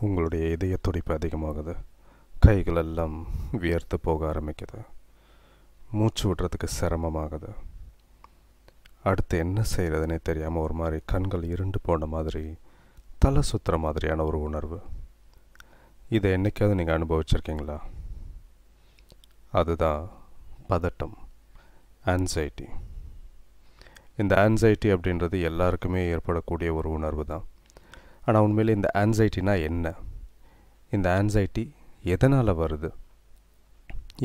உங்களுடைய இதய துடிப்பு அதிகமாகுது. கைகள் எல்லாம் வியர்த்து போக ஆரம்பிக்குது. மூச்சு விடுறதுக்கு சிரமமாகுது. அடுத்து என்ன செய்கிறதுனே தெரியாமல் ஒரு மாதிரி கண்கள் இருண்டு போன மாதிரி தலை சுற்றுற மாதிரியான ஒரு உணர்வு. இதை என்னைக்காவது நீங்கள் அனுபவிச்சிருக்கீங்களா? அதுதான் பதட்டம் ஆன்சைட்டி இந்த ஆன்சைட்டி அப்படின்றது எல்லாருக்குமே ஏற்படக்கூடிய ஒரு உணர்வு தான். ஆனால் உண்மையில் இந்த ஆன்சைட்டினா என்ன? இந்த ஆன்சைட்டி எதனால் வருது?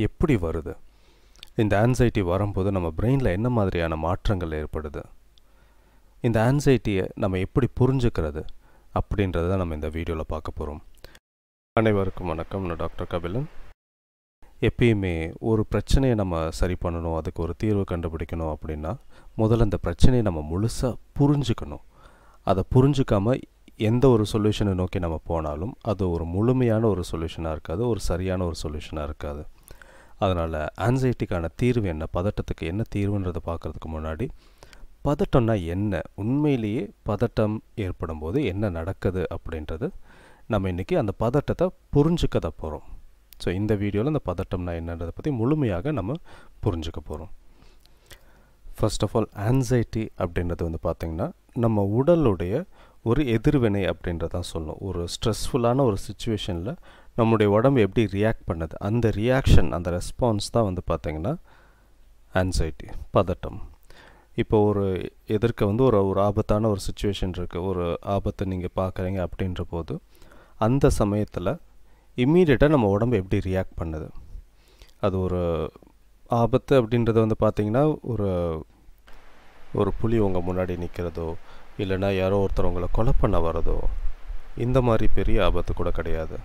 எப்படி வருது? இந்த ஆன்சைட்டி வரும்போது நம்ம பிரெயினில் என்ன மாதிரியான மாற்றங்கள் ஏற்படுது? இந்த ஆன்சைட்டியை நம்ம எப்படி புரிஞ்சுக்கிறது? அப்படின்றத நம்ம இந்த வீடியோவில் பார்க்க போகிறோம் அனைவருக்கும் வணக்கம். நான் டாக்டர் கபிலன். எப்பயுமே ஒரு பிரச்சனையை நம்ம சரி பண்ணணும் அதுக்கு ஒரு தீர்வு கண்டுபிடிக்கணும் அப்படின்னா முதல்ல அந்த பிரச்சனையை நம்ம முழுசாக புரிஞ்சுக்கணும். அதை புரிஞ்சுக்காமல் எந்த ஒரு சொல்யூஷனை நோக்கி நம்ம போனாலும் அது ஒரு முழுமையான ஒரு சொல்யூஷனாக இருக்காது ஒரு சரியான ஒரு சொல்யூஷனாக இருக்காது. அதனால் ஆன்சைட்டிக்கான தீர்வு என்ன? பதட்டத்துக்கு என்ன தீர்வுன்றதை பார்க்குறதுக்கு முன்னாடி பதட்டம்னா என்ன? உண்மையிலேயே பதட்டம் ஏற்படும் போது என்ன நடக்குது அப்படின்றது நம்ம இன்றைக்கி அந்த பதட்டத்தை புரிஞ்சுக்க தான் போகிறோம் ஸோ இந்த வீடியோவில் அந்த பதட்டம்னா என்னன்றதை பற்றி முழுமையாக நம்ம புரிஞ்சுக்க போகிறோம் ஃபர்ஸ்ட் ஆஃப் ஆல் ஆன்சைட்டி அப்படின்றது வந்து பார்த்திங்கன்னா நம்ம உடலுடைய ஒரு எதிர்வினை அப்படின்றதான் சொல்லணும். ஒரு ஸ்ட்ரெஸ்ஃபுல்லான ஒரு சுச்சுவேஷனில் நம்முடைய உடம்பு எப்படி ரியாக்ட் பண்ணுது? அந்த ரியாக்ஷன் அந்த ரெஸ்பான்ஸ் தான் வந்து பார்த்திங்கன்னா ஆன்சைட்டி பதட்டம். இப்போ ஒரு எதிர்க்க வந்து ஒரு ஒரு ஆபத்தான ஒரு சுச்சுவேஷன் இருக்குது ஒரு ஆபத்தை நீங்கள் பார்க்குறீங்க அப்படின்ற போது அந்த சமயத்தில் இம்மீடியட்டாக நம்ம உடம்பு எப்படி ரியாக்ட் பண்ணுது? அது ஒரு ஆபத்து அப்படின்றது வந்து பார்த்திங்கன்னா ஒரு ஒரு புலி உங்கள் முன்னாடி நிற்கிறதோ இல்லைனா யாரோ ஒருத்தர் உங்களை கொலை பண்ண வரதோ இந்த மாதிரி பெரிய ஆபத்து கூட கிடையாது.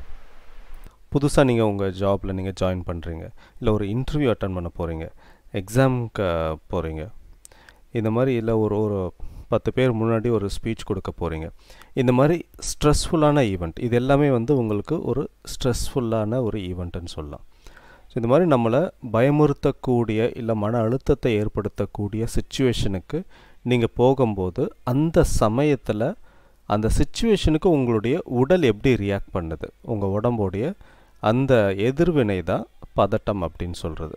புதுசாக நீங்கள் உங்கள் ஜாபில் நீங்கள் ஜாயின் பண்ணுறீங்க இல்லை ஒரு இன்டர்வியூ அட்டன் பண்ண போகிறீங்க எக்ஸாமுக்கு போகிறீங்க இந்த மாதிரி இல்லை ஒரு ஒரு பத்து பேர் முன்னாடி ஒரு ஸ்பீச் கொடுக்க போகிறீங்க இந்த மாதிரி ஸ்ட்ரெஸ்ஃபுல்லான ஈவெண்ட் இது எல்லாமே வந்து உங்களுக்கு ஒரு ஸ்ட்ரெஸ்ஃபுல்லான ஒரு ஈவெண்ட்டுன்னு சொல்லலாம். ஸோ இந்த மாதிரி நம்மளை பயமுறுத்தக்கூடிய இல்லை மன அழுத்தத்தை ஏற்படுத்தக்கூடிய சுச்சுவேஷனுக்கு நீங்கள் போகும்போது அந்த சமயத்தில் அந்த சுச்சுவேஷனுக்கு உங்களுடைய உடல் எப்படி ரியாக்ட் பண்ணுது? உங்கள் உடம்புடைய அந்த எதிர்வினை தான் பதட்டம் அப்படின்னு சொல்கிறது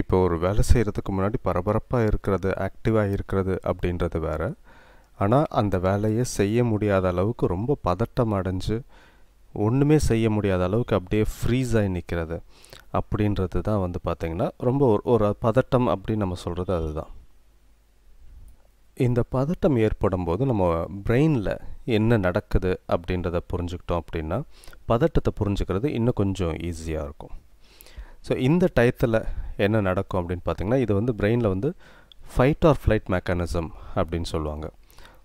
இப்போ ஒரு வேலை செய்கிறதுக்கு முன்னாடி பரபரப்பாக இருக்கிறது ஆக்டிவாக இருக்கிறது அப்படின்றது வேறு. ஆனால் அந்த வேலையை செய்ய முடியாத அளவுக்கு ரொம்ப பதட்டம் அடைஞ்சு ஒன்றுமே செய்ய முடியாத அளவுக்கு அப்படியே ஃப்ரீஸ் ஆகி நிற்கிறது அப்படின்றது தான் வந்து பார்த்திங்கன்னா ரொம்ப ஒரு ஒரு பதட்டம் அப்படின்னு நம்ம சொல்கிறது அதுதான். இந்த பதட்டம் ஏற்படும் போது நம்ம பிரெயினில் என்ன நடக்குது அப்படின்றத புரிஞ்சுக்கிட்டோம் அப்படின்னா பதட்டத்தை புரிஞ்சுக்கிறது இன்னும் கொஞ்சம் ஈஸியாக இருக்கும். ஸோ இந்த டயத்தில் என்ன நடக்கும் அப்படின்னு பார்த்திங்கன்னா இது வந்து பிரெயினில் வந்து ஃபைட் ஆர் ஃப்ளைட் மெக்கானிசம் அப்படின்னு சொல்லுவாங்க.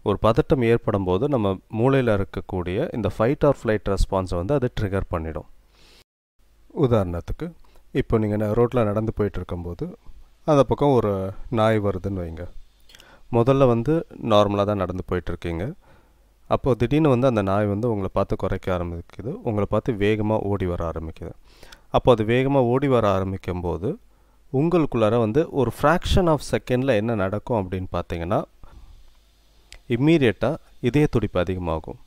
ஒரு பதட்டம் ஏற்படும் போது நம்ம மூளையில் இருக்கக்கூடிய இந்த ஃபைட் ஆர் ஃப்ளைட் ரெஸ்பான்ஸை வந்து அது ட்ரிகர் பண்ணிடும். உதாரணத்துக்கு இப்போ நீங்கள் ரோட்டில் நடந்து போயிட்டு இருக்கும்போது அந்த பக்கம் ஒரு நாய் வருதுன்னு வைங்க. முதல்ல வந்து நார்மலாக தான் நடந்து போயிட்டுருக்கீங்க. அப்போது திடீர்னு வந்து அந்த நாய் வந்து உங்களை பார்த்து குறைக்க ஆரம்பிக்குது. உங்களை பார்த்து வேகமாக ஓடி வர ஆரம்பிக்குது. அப்போ அது வேகமாக ஓடி வர ஆரம்பிக்கும் போது உங்களுக்குள்ளார வந்து ஒரு ஃப்ராக்ஷன் ஆஃப் செகண்டில் என்ன நடக்கும் அப்படின்னு பார்த்தீங்கன்னா இம்மீடியட்டாக இதய துடிப்பு அதிகமாகும்.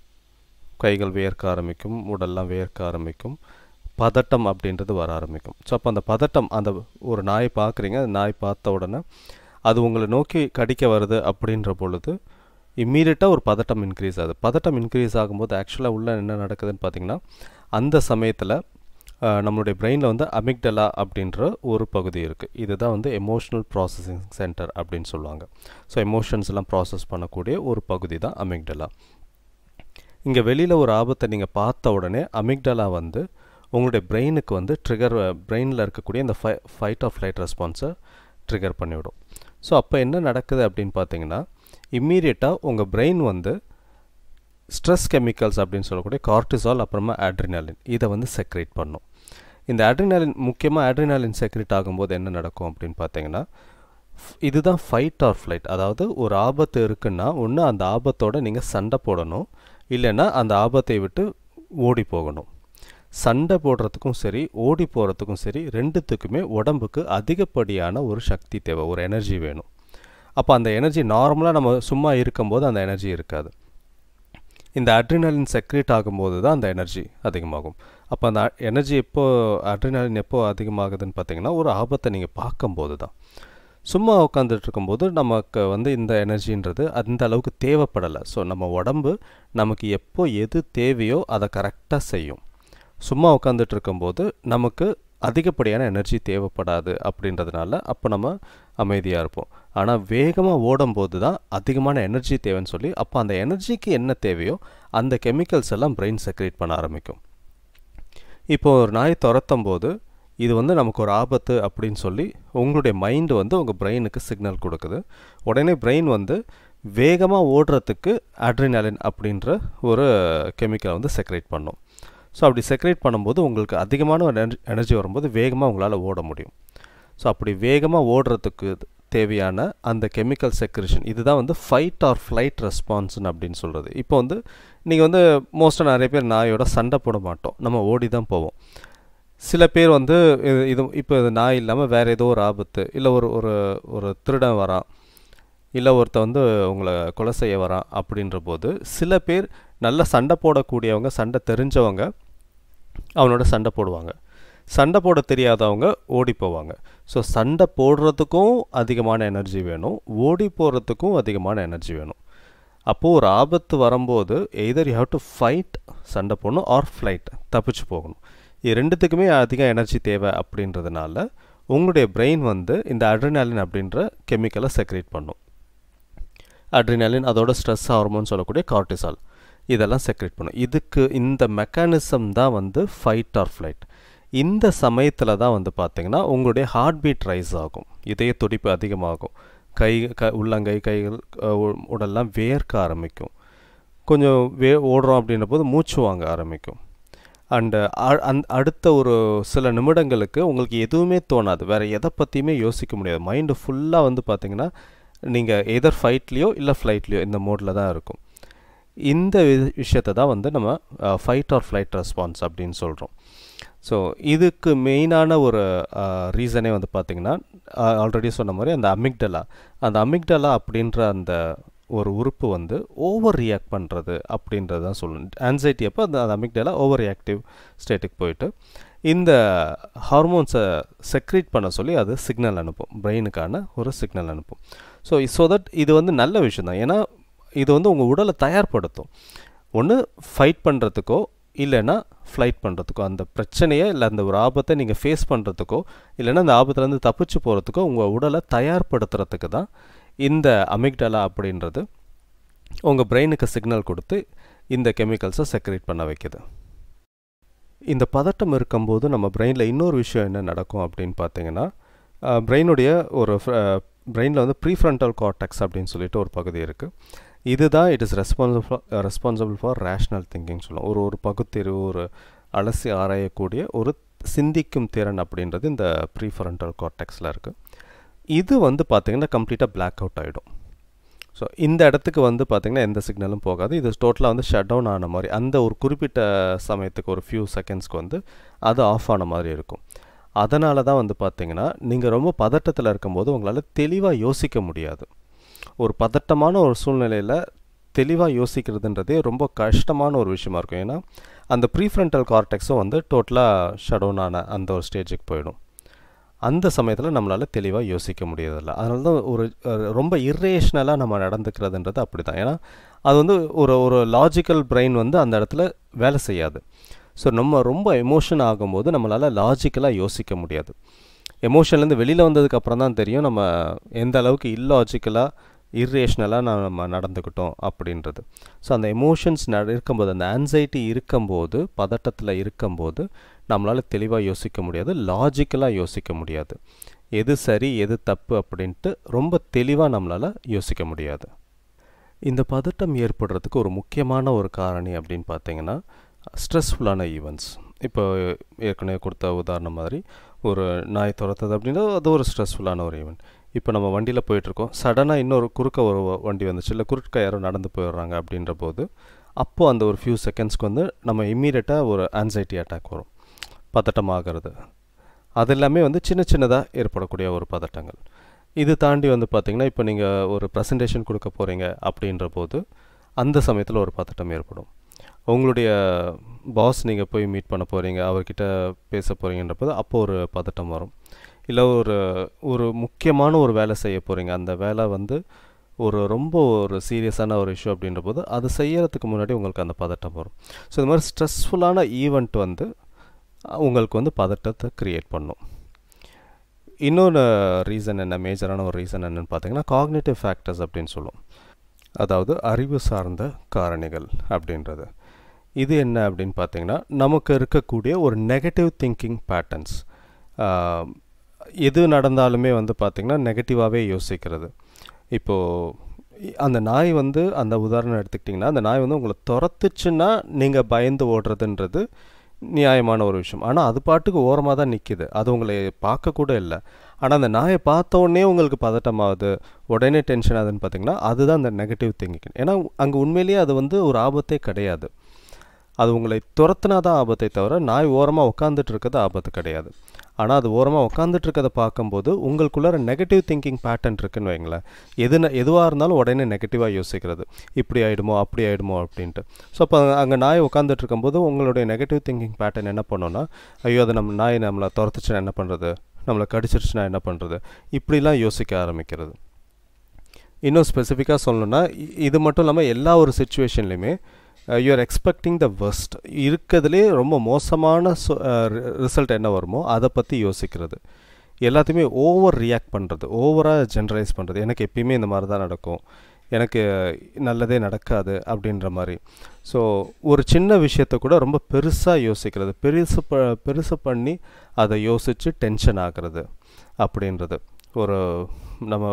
கைகள் வேர்க்க ஆரம்பிக்கும் உடல்லாம் வேர்க்க ஆரம்பிக்கும் பதட்டம் அப்படின்றது வர ஆரம்பிக்கும். ஸோ அப்போ அந்த பதட்டம் அந்த ஒரு நாய் பார்க்குறீங்க அந்த நாய் பார்த்த உடனே அது உங்களை நோக்கி கடிக்க வருது அப்படின்ற பொழுது இம்மீடியட்டாக ஒரு பதட்டம் இன்க்ரீஸ் ஆகுது. பதட்டம் இன்க்ரீஸ் ஆகும்போது ஆக்சுவலாக உள்ள என்ன நடக்குதுன்னு பார்த்தீங்கன்னா அந்த சமயத்தில் நம்மளுடைய பிரெயினில் வந்து அமிக்டலா அப்படின்ற ஒரு பகுதி இருக்குது இதுதான் வந்து எமோஷ்னல் ப்ராசஸிங் சென்டர் அப்படின்னு சொல்லுவாங்க. ஸோ எமோஷன்ஸ் எல்லாம் ப்ராசஸ் பண்ணக்கூடிய ஒரு பகுதி தான் அமிக்டலா இங்கே வெளியில் ஒரு ஆபத்தை நீங்கள் பார்த்த உடனே அமிக்டலா வந்து உங்களுடைய பிரெயினுக்கு வந்து ட்ரிகர் பிரெயினில் இருக்கக்கூடிய இந்த ஃபை ஃபைட் ஆஃப் ஃப்ளைட் ரெஸ்பான்ஸை ட்ரிகர் பண்ணிவிடும். ஸோ அப்போ என்ன நடக்குது அப்படின்னு பார்த்தீங்கன்னா இம்மீடியட்டாக உங்கள் பிரெயின் வந்து ஸ்ட்ரெஸ் கெமிக்கல்ஸ் அப்படின்னு சொல்லக்கூடிய கார்டிசால் அப்புறமா ஆட்ரினாலின் இதை வந்து செக்ரேட் பண்ணும். இந்த ஆட்ரினாலின் முக்கியமாக ஆட்ரினாலின் செக்ரேட் ஆகும்போது என்ன நடக்கும் அப்படின்னு பார்த்தீங்கன்னா இதுதான் ஃபைட் ஆர் ஃப்ளைட் அதாவது ஒரு ஆபத்து இருக்குன்னா ஒன்று அந்த ஆபத்தோடு நீங்கள் சண்டை போடணும் இல்லைன்னா அந்த ஆபத்தை விட்டு ஓடி போகணும். சண்டை போடுறதுக்கும் சரி ஓடி போகிறதுக்கும் சரி ரெண்டுத்துக்குமே உடம்புக்கு அதிகப்படியான ஒரு சக்தி தேவை ஒரு எனர்ஜி வேணும். அப்போ அந்த எனர்ஜி நார்மலாக நம்ம சும்மா இருக்கும்போது அந்த எனர்ஜி இருக்காது. இந்த அட்ரினாலின் செக்ரேட் ஆகும்போது தான் அந்த எனர்ஜி அதிகமாகும். அப்போ அந்த எனர்ஜி எப்போ அட்ரினாலின் எப்போ அதிகமாகுதுன்னு பார்த்தீங்கன்னா ஒரு ஆபத்தை நீங்கள் பார்க்கும்போது தான். சும்மா உட்காந்துட்டு இருக்கும்போது நமக்கு வந்து இந்த எனர்ஜின்றது அந்த அளவுக்கு தேவைப்படலை. ஸோ நம்ம உடம்பு நமக்கு எப்போ எது தேவையோ அதை கரெக்டாக செய்யும். சும்மா உட்காந்துட்டு இருக்கும்போது நமக்கு அதிகப்படியான எனர்ஜி தேவைப்படாது அப்படின்றதுனால அப்போ நம்ம அமைதியாக இருப்போம். ஆனால் வேகமாக ஓடும்போது தான் அதிகமான எனர்ஜி தேவைன்னு சொல்லி அப்போ அந்த எனர்ஜிக்கு என்ன தேவையோ அந்த கெமிக்கல்ஸ் எல்லாம் பிரெயின் செக்ரேட் பண்ண ஆரம்பிக்கும். இப்போ ஒரு நாய் துரத்தும் போது இது வந்து நமக்கு ஒரு ஆபத்து அப்படின்னு சொல்லி உங்களுடைய மைண்டு வந்து உங்கள் பிரெயினுக்கு சிக்னல் கொடுக்குது. உடனே பிரெயின் வந்து வேகமாக ஓடுறதுக்கு அட்ரினாலின் அப்படின்ற ஒரு கெமிக்கலை வந்து செக்ரேட் பண்ணும். ஸோ அப்படி செக்ரேட் பண்ணும்போது உங்களுக்கு அதிகமான ஒரு எனர்ஜி எனர்ஜி வரும்போது வேகமாக உங்களால் ஓட முடியும். ஸோ அப்படி வேகமாக ஓடுறதுக்கு தேவையான அந்த கெமிக்கல் செக்ரேஷன் இதுதான் வந்து ஃபைட் ஆர் ஃப்ளைட் ரெஸ்பான்ஸ்னு அப்படின்னு சொல்கிறது இப்போ வந்து நீங்கள் வந்து மோஸ்ட்டாக நிறைய பேர் நாயோட சண்டை போட மாட்டோம். நம்ம ஓடி தான் போவோம். சில பேர் வந்து இது இது இப்போ இது நாய் இல்லாமல் வேறு ஏதோ ஒரு ஆபத்து இல்லை ஒரு ஒரு ஒரு திருடன் வரான். இல்லை ஒருத்த வந்து உங்களை கொலை செய்ய வரான் அப்படின்ற போது சில பேர் நல்ல சண்டை போடக்கூடியவங்க சண்டை தெரிஞ்சவங்க அவனோட சண்டை போடுவாங்க. சண்டை போட தெரியாதவங்க ஓடி போவாங்க. ஸோ சண்டை போடுறதுக்கும் அதிகமான எனர்ஜி வேணும். ஓடி போகிறதுக்கும் அதிகமான எனர்ஜி வேணும். அப்போது ஒரு ஆபத்து வரும்போது either you have to fight சண்டை போடணும் ஆர் ஃப்ளைட் தப்பிச்சு போகணும். இது ரெண்டுத்துக்குமே அதிக எனர்ஜி தேவை அப்படின்றதுனால உங்களுடைய பிரெயின் வந்து இந்த அட்ரினாலின் அப்படின்ற கெமிக்கலை செக்ரேட் பண்ணும். அட்ரினாலின் அதோட ஸ்ட்ரெஸ் ஹார்மோன் சொல்லக்கூடிய கார்டிசால் இதெல்லாம் செக்ரேட் பண்ணும். இதுக்கு இந்த மெக்கானிசம் தான் வந்து ஃபைட் ஆர் ஃப்ளைட் இந்த சமயத்தில் தான் வந்து பார்த்திங்கன்னா உங்களுடைய ஹார்ட் பீட் ரைஸ் ஆகும். இதய துடிப்பு அதிகமாகும். கை க உள்ளங்கை கைகள் உடல்லாம் வேர்க்க ஆரம்பிக்கும். கொஞ்சம் வே ஓடுறோம் அப்படின்ற போது மூச்சு வாங்க ஆரம்பிக்கும். அண்டு அந் அடுத்த ஒரு சில நிமிடங்களுக்கு உங்களுக்கு எதுவுமே தோணாது. வேறு எதை பற்றியுமே யோசிக்க முடியாது. மைண்டு ஃபுல்லாக வந்து பார்த்திங்கன்னா நீங்கள் எதர் ஃபைட்லேயோ இல்லை ஃப்ளைட்லேயோ இந்த மோடில் தான் இருக்கும். இந்த விஷயத்தை தான் வந்து நம்ம ஃபைட் ஆர் ஃப்ளைட் ரெஸ்பான்ஸ் அப்படின்னு சொல்கிறோம் ஸோ இதுக்கு மெயினான ஒரு ரீசனே வந்து பார்த்திங்கன்னா ஆல்ரெடி சொன்ன மாதிரி அந்த அமிக்டலா அந்த அமிக்டலா அப்படின்ற அந்த ஒரு உறுப்பு வந்து ஓவர் ரியாக்ட் பண்ணுறது அப்படின்றது தான் சொல்லணும். ஆன்சைட்டி அப்போ அந்த அந்த அமிக்டலா ஓவர் ரியாக்டிவ் ஸ்டேட்டுக்கு போயிட்டு இந்த ஹார்மோன்ஸை செக்ரீட் பண்ண சொல்லி அது சிக்னல் அனுப்பும். பிரெயினுக்கான ஒரு சிக்னல் அனுப்பும். ஸோ ஸோ தட் இது வந்து நல்ல விஷயம் தான் ஏன்னா இது வந்து உங்கள் உடலை தயார்படுத்தும். ஒன்று ஃபைட் பண்ணுறதுக்கோ இல்லைன்னா ஃப்ளைட் பண்ணுறதுக்கோ அந்த பிரச்சனையை இல்லை அந்த ஒரு ஆபத்தை நீங்கள் ஃபேஸ் பண்ணுறதுக்கோ இல்லைன்னா அந்த ஆபத்துலேருந்து தப்பிச்சு போகிறதுக்கோ உங்கள் உடலை தயார்படுத்துறதுக்கு தான் இந்த அமிக்டலா அப்படின்றது உங்கள் பிரெயினுக்கு சிக்னல் கொடுத்து இந்த கெமிக்கல்ஸை செக்ரேட் பண்ண வைக்குது. இந்த பதட்டம் இருக்கும்போது நம்ம பிரெயினில் இன்னொரு விஷயம் என்ன நடக்கும் அப்படின்னு பார்த்தீங்கன்னா பிரெயினுடைய ஒரு பிரெயினில் வந்து ப்ரீஃப்ரண்டல் கார்டெக்ஸ் அப்படின்னு சொல்லிட்டு ஒரு பகுதி இருக்குது இதுதான் it is responsible responsible for rational thinking சொல்லுவோம் ஒரு ஒரு பகுத்தறிவு ஒரு அலசி ஆராயக்கூடிய ஒரு சிந்திக்கும் திறன் அப்படின்றது இந்த ப்ரீஃபரண்டல் கார்டெக்ஸில் இருக்குது இது வந்து பார்த்திங்கன்னா கம்ப்ளீட்டாக பிளாக் அவுட் ஆகிடும் ஸோ இந்த இடத்துக்கு வந்து பார்த்திங்கன்னா எந்த சிக்னலும் போகாது. இது டோட்டலாக வந்து ஷட் டவுன் ஆன மாதிரி அந்த ஒரு குறிப்பிட்ட சமயத்துக்கு ஒரு ஃபியூ செகண்ட்ஸ்க்கு வந்து அது ஆஃப் ஆன மாதிரி இருக்கும். அதனால தான் வந்து பார்த்திங்கன்னா நீங்கள் ரொம்ப பதட்டத்தில் இருக்கும்போது உங்களால் தெளிவாக யோசிக்க முடியாது. ஒரு பதட்டமான ஒரு சூழ்நிலையில் தெளிவாக யோசிக்கிறதுன்றதே ரொம்ப கஷ்டமான ஒரு விஷயமா இருக்கும். ஏன்னா அந்த ப்ரீஃப்ரண்டல் கார்டெக்ஸும் வந்து டோட்டலாக ஷடோனான ஆன அந்த ஒரு ஸ்டேஜுக்கு போயிடும். அந்த சமயத்தில் நம்மளால் தெளிவாக யோசிக்க முடியறதில்ல. அதனால தான் ஒரு ரொம்ப இர்ரேஷ்னலாக நம்ம நடந்துக்கிறதுன்றது அப்படி தான் ஏன்னா அது வந்து ஒரு ஒரு லாஜிக்கல் பிரெயின் வந்து அந்த இடத்துல வேலை செய்யாது. ஸோ நம்ம ரொம்ப எமோஷன் ஆகும்போது நம்மளால் லாஜிக்கலாக யோசிக்க முடியாது. எமோஷன்லேருந்து வெளியில் வந்ததுக்கப்புறம் தான் தெரியும் நம்ம எந்த அளவுக்கு இல்லாஜிக்கலாக இர்ரேஷ்னலாக நம்ம நடந்துக்கிட்டோம் அப்படின்றது. ஸோ அந்த எமோஷன்ஸ் ந இருக்கும்போது அந்த ஆன்சைட்டி இருக்கும்போது பதட்டத்தில் இருக்கும்போது நம்மளால் தெளிவாக யோசிக்க முடியாது லாஜிக்கலாக யோசிக்க முடியாது. எது சரி எது தப்பு அப்படின்ட்டு ரொம்ப தெளிவாக நம்மளால் யோசிக்க முடியாது. இந்த பதட்டம் ஏற்படுறதுக்கு ஒரு முக்கியமான ஒரு காரணி அப்படின்னு பார்த்தீங்கன்னா ஸ்ட்ரெஸ்ஃபுல்லான ஈவெண்ட்ஸ் இப்போ ஏற்கனவே கொடுத்த உதாரணம் மாதிரி ஒரு நாய் துரத்தது அப்படின்னா அது ஒரு ஸ்ட்ரெஸ்ஃபுல்லான ஒரு ஈவெண்ட் இப்போ நம்ம வண்டியில் போயிட்டுருக்கோம். சடனாக இன்னொரு குறுக்க ஒரு வண்டி வந்துச்சு. இல்லை குறுக்க யாரோ நடந்து போயிடுறாங்க அப்படின்ற போது அப்போது அந்த ஒரு ஃபியூ செகண்ட்ஸ்க்கு வந்து நம்ம இம்மீடியட்டாக ஒரு ஆன்சைட்டி அட்டாக் வரும். பதட்டமாகிறது. அது எல்லாமே வந்து சின்ன சின்னதாக ஏற்படக்கூடிய ஒரு பதட்டங்கள். இது தாண்டி வந்து பார்த்திங்கன்னா இப்போ நீங்கள் ஒரு ப்ரெசன்டேஷன் கொடுக்க போகிறீங்க அப்படின்ற போது அந்த சமயத்தில் ஒரு பதட்டம் ஏற்படும். உங்களுடைய பாஸ் நீங்கள் போய் மீட் பண்ண போகிறீங்க அவர்கிட்ட பேச போகிறீங்கன்றப்போது அப்போ ஒரு பதட்டம் வரும். இல்லை ஒரு ஒரு முக்கியமான ஒரு வேலை செய்ய போகிறீங்க அந்த வேலை வந்து ஒரு ரொம்ப ஒரு சீரியஸான ஒரு இஷ்யூ அப்படின்ற போது அது செய்யறதுக்கு முன்னாடி உங்களுக்கு அந்த பதட்டம் வரும். ஸோ இந்த மாதிரி ஸ்ட்ரெஸ்ஃபுல்லான ஈவெண்ட் வந்து உங்களுக்கு வந்து பதட்டத்தை க்ரியேட் பண்ணும். இன்னொரு ரீசன் என்ன மேஜரான ஒரு ரீசன் என்னன்னு பார்த்தீங்கன்னா காக்னேட்டிவ் ஃபேக்டர்ஸ் அப்படின்னு சொல்லுவோம். அதாவது அறிவு சார்ந்த காரணிகள் அப்படின்றது. இது என்ன அப்படின்னு பார்த்தீங்கன்னா நமக்கு இருக்கக்கூடிய ஒரு நெகட்டிவ் திங்கிங் பேட்டர்ன்ஸ் எது நடந்தாலுமே வந்து பார்த்திங்கன்னா நெகட்டிவாகவே யோசிக்கிறது. இப்போது அந்த நாய் வந்து அந்த உதாரணம் எடுத்துக்கிட்டிங்கன்னா அந்த நாய் வந்து உங்களை துரத்துச்சுன்னா நீங்கள் பயந்து ஓடுறதுன்றது நியாயமான ஒரு விஷயம். ஆனால் அது பாட்டுக்கு ஓரமாக தான் நிற்கிது அது உங்களை பார்க்கக்கூட இல்லை. ஆனால் அந்த நாயை பார்த்த உடனே உங்களுக்கு பதட்டமாகுது. உடனே டென்ஷன் ஆகுதுன்னு பார்த்தீங்கன்னா அதுதான் அந்த நெகட்டிவ் திங்கிங் ஏன்னா அங்கே உண்மையிலேயே அது வந்து ஒரு ஆபத்தே கிடையாது. அது உங்களை துரத்துனா தான் ஆபத்தை தவிர நாய் ஓரமாக உட்காந்துட்டு இருக்கிறது ஆபத்து கிடையாது. ஆனால் அது ஓரமாக உட்காந்துட்டு இருக்கதை பார்க்கும்போது உங்களுக்குள்ளார நெகட்டிவ் திங்கிங் பேட்டர்ன் இருக்குன்னு வைங்களேன். எது எதுவாக இருந்தாலும் உடனே நெகட்டிவாக யோசிக்கிறது. இப்படி ஆகிடுமோ அப்படி ஆகிடுமோ அப்படின்ட்டு. ஸோ அப்போ அங்கே நாய் உட்காந்துட்டு இருக்கும்போது உங்களுடைய நெகட்டிவ் திங்கிங் பேட்டர்ன் என்ன பண்ணோன்னா ஐயோ அது நம்ம நாய் நம்மளை துரத்துச்சுன்னா என்ன பண்ணுறது நம்மளை கடிச்சிருச்சுன்னா என்ன பண்ணுறது இப்படிலாம் யோசிக்க ஆரம்பிக்கிறது. இன்னும் ஸ்பெசிஃபிக்காக சொல்லணுன்னா இது மட்டும் இல்லாமல் எல்லா ஒரு சுச்சுவேஷன்லையுமே you are expecting the worst இருக்கிறதுலே ரொம்ப மோசமான ரிசல்ட் uh, என்ன வருமோ அதை பற்றி யோசிக்கிறது. எல்லாத்தையுமே ஓவர் ரியாக்ட் பண்ணுறது ஓவராக ஜென்ரலைஸ் பண்ணுறது எனக்கு எப்பயுமே இந்த மாதிரி தான் நடக்கும். எனக்கு நல்லதே நடக்காது அப்படின்ற மாதிரி. ஸோ ஒரு சின்ன விஷயத்த கூட ரொம்ப பெருசாக யோசிக்கிறது. பெருசு ப பெருசு பண்ணி அதை யோசித்து டென்ஷன் ஆகிறது அப்படின்றது. ஒரு நம்ம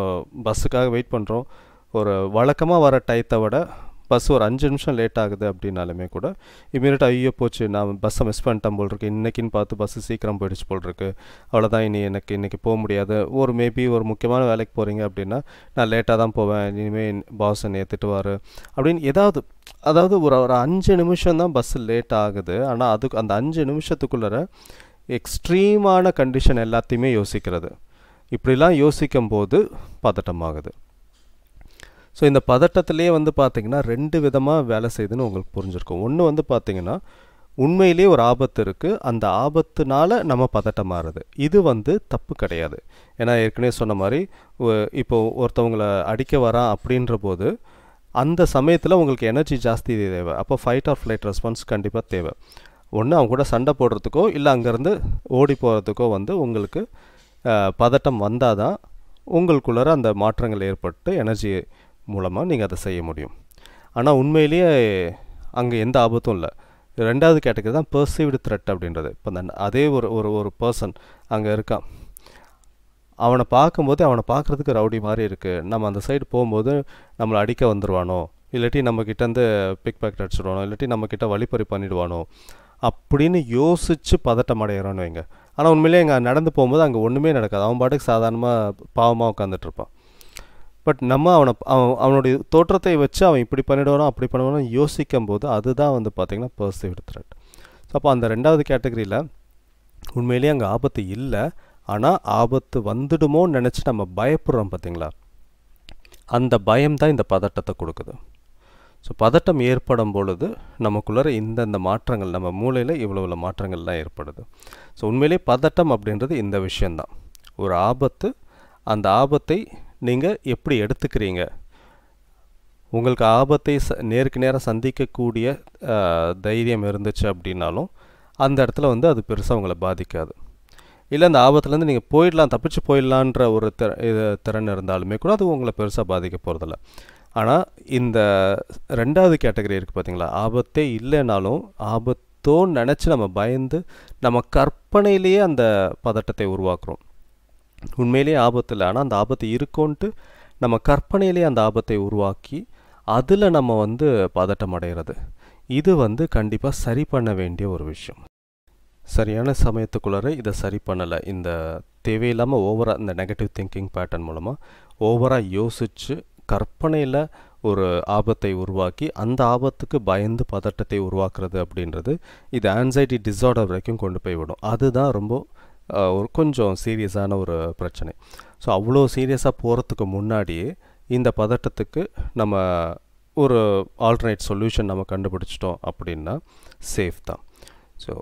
பஸ்ஸுக்காக வெயிட் பண்ணுறோம் ஒரு வழக்கமாக வர டயத்தை விட பஸ் ஒரு அஞ்சு நிமிஷம் லேட் ஆகுது அப்படின்னாலுமே கூட இமீடியட்டாக ஐயோ போச்சு நான் பஸ்ஸை மிஸ் பண்ணிட்டேன் போல் இருக்கு இன்னைக்குன்னு பார்த்து பஸ்ஸு சீக்கிரம் போயிடுச்சு போல் இருக்கு அவ்வளோதான் இனி எனக்கு இன்றைக்கி போக முடியாது. ஒரு மேபி ஒரு முக்கியமான வேலைக்கு போகிறீங்க அப்படின்னா நான் லேட்டாக தான் போவேன் இனிமேல் பாஸ் என்னை திட்டுவார் அப்படின்னு ஏதாவது அதாவது ஒரு ஒரு அஞ்சு நிமிஷம் தான் பஸ்ஸு லேட் ஆகுது ஆனால் அதுக்கு அந்த அஞ்சு நிமிஷத்துக்குள்ளே எக்ஸ்ட்ரீமான கண்டிஷன் எல்லாத்தையுமே யோசிக்கிறது. இப்படிலாம் யோசிக்கும் போது பதட்டமாகுது. ஸோ இந்த பதட்டத்திலே வந்து பார்த்தீங்கன்னா ரெண்டு விதமாக வேலை செய்யுதுன்னு உங்களுக்கு புரிஞ்சிருக்கும். ஒன்று வந்து பார்த்திங்கன்னா உண்மையிலேயே ஒரு ஆபத்து இருக்குது அந்த ஆபத்துனால நம்ம பதட்டமாறுது இது வந்து தப்பு கிடையாது. ஏன்னா ஏற்கனவே சொன்ன மாதிரி இப்போது இப்போ அடிக்க வரான் அப்படின்ற போது அந்த சமயத்தில் உங்களுக்கு எனர்ஜி ஜாஸ்தி தேவை. அப்போ ஃபைட் ஆர் ஃப்ளைட் ரெஸ்பான்ஸ் கண்டிப்பாக தேவை. ஒன்று அவங்க கூட சண்டை போடுறதுக்கோ இல்லை அங்கேருந்து ஓடி போகிறதுக்கோ வந்து உங்களுக்கு பதட்டம் வந்தால் தான் உங்களுக்குள்ளார அந்த மாற்றங்கள் ஏற்பட்டு எனர்ஜி மூலமாக நீங்கள் அதை செய்ய முடியும். ஆனால் உண்மையிலேயே அங்கே எந்த ஆபத்தும் இல்லை. ரெண்டாவது கேட்டகரி தான் பர்சீவ்டு த்ரெட் அப்படின்றது. இப்போ அந்த அதே ஒரு ஒரு ஒரு பர்சன் அங்கே இருக்கான். அவனை பார்க்கும்போது அவனை பார்க்குறதுக்கு ரவுடி மாதிரி இருக்குது நம்ம அந்த சைடு போகும்போது நம்மளை அடிக்க வந்துடுவானோ இல்லாட்டி நம்ம கிட்டேருந்து பிக் பேக்கெட் அடிச்சிடுவானோ இல்லாட்டி நம்ம வழிப்பறி பண்ணிடுவானோ? அப்படின்னு யோசித்து பதட்டம் அடையிறோன்னு வைங்க. ஆனால் உண்மையிலேயே இங்கே நடந்து போகும்போது அங்கே ஒன்றுமே நடக்காது. அவன் பாட்டுக்கு சாதாரணமாக பாவமாக உட்காந்துட்டு இருப்பான். பட் நம்ம அவனை அவன் அவனுடைய தோற்றத்தை வச்சு அவன் இப்படி பண்ணிடுவானோ அப்படி பண்ணுவானோ யோசிக்கும் போது அதுதான் வந்து பார்த்திங்கன்னா பர்சீவ்டு த்ரெட் ஸோ அப்போ அந்த ரெண்டாவது கேட்டகரியில் உண்மையிலேயே அங்கே ஆபத்து இல்லை. ஆனால் ஆபத்து வந்துடுமோன்னு நினச்சி நம்ம பயப்படுறோம் பார்த்திங்களா? அந்த பயம் தான் இந்த பதட்டத்தை கொடுக்குது. ஸோ பதட்டம் ஏற்படும் பொழுது நமக்குள்ளார இந்தந்த மாற்றங்கள் நம்ம மூளையில் இவ்வளோ இவ்வளோ மாற்றங்கள்லாம் ஏற்படுது. ஸோ உண்மையிலேயே பதட்டம் அப்படின்றது இந்த விஷயந்தான் ஒரு ஆபத்து அந்த ஆபத்தை நீங்கள் எப்படி எடுத்துக்கிறீங்க? உங்களுக்கு ஆபத்தை ச நேருக்கு நேராக சந்திக்கக்கூடிய தைரியம் இருந்துச்சு அப்படின்னாலும் அந்த இடத்துல வந்து அது பெருசாக உங்களை பாதிக்காது. இல்லை அந்த ஆபத்துலேருந்து நீங்கள் போயிடலாம் தப்பிச்சு போயிடலான்ற ஒரு திற இது திறன் இருந்தாலுமே கூட அது உங்களை பெருசாக பாதிக்க போகிறதில்ல ஆனால் இந்த ரெண்டாவது கேட்டகரி இருக்குது பார்த்தீங்களா ஆபத்தே இல்லைனாலும் ஆபத்தோன்னு நினச்சி நம்ம பயந்து நம்ம கற்பனையிலேயே அந்த பதட்டத்தை உருவாக்குறோம். உண்மையிலேயே ஆபத்து இல்லை ஆனால் அந்த ஆபத்து இருக்கோன்ட்டு நம்ம கற்பனையிலேயே அந்த ஆபத்தை உருவாக்கி அதில் நம்ம வந்து பதட்டம் அடைகிறது இது வந்து கண்டிப்பாக சரி பண்ண வேண்டிய ஒரு விஷயம். சரியான சமயத்துக்குள்ளே இதை சரி பண்ணலை. இந்த தேவையில்லாமல் ஓவராக இந்த நெகட்டிவ் திங்கிங் பேட்டர்ன் மூலமாக ஓவராக யோசித்து கற்பனையில் ஒரு ஆபத்தை உருவாக்கி அந்த ஆபத்துக்கு பயந்து பதட்டத்தை உருவாக்குறது அப்படின்றது இது ஆன்சைட்டி டிஸார்டர் வரைக்கும் கொண்டு போய் விடும். அதுதான் ரொம்ப ஒரு கொஞ்சம் சீரியஸான ஒரு பிரச்சனை. ஸோ அவ்வளோ சீரியஸாக போகிறதுக்கு முன்னாடியே இந்த பதட்டத்துக்கு நம்ம ஒரு ஆல்டர்னேட் சொல்யூஷன் நம்ம கண்டுபிடிச்சிட்டோம் அப்படின்னா சேஃப் தான். ஸோ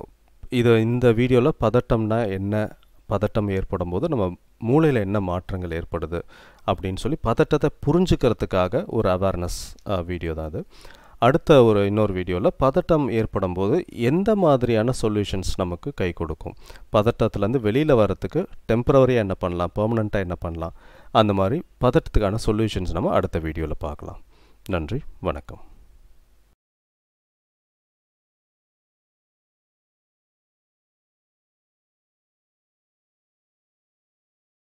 இது இந்த வீடியோவில் பதட்டம்னா என்ன? பதட்டம் ஏற்படும் போது நம்ம மூளையில் என்ன மாற்றங்கள் ஏற்படுது? அப்படின்னு சொல்லி பதட்டத்தை புரிஞ்சுக்கிறதுக்காக ஒரு அவேர்னஸ் வீடியோ தான் அது. அடுத்த ஒரு இன்னொரு வீடியோவில் பதட்டம் ஏற்படும் போது எந்த மாதிரியான சொல்யூஷன்ஸ் நமக்கு கை கொடுக்கும்? பதட்டத்துலேருந்து வெளியில் வரத்துக்கு டெம்பரவரியாக என்ன பண்ணலாம்? பெர்மனண்ட்டாக என்ன பண்ணலாம்? அந்த மாதிரி பதட்டத்துக்கான சொல்யூஷன்ஸ் நம்ம அடுத்த வீடியோவில் பார்க்கலாம். நன்றி வணக்கம்.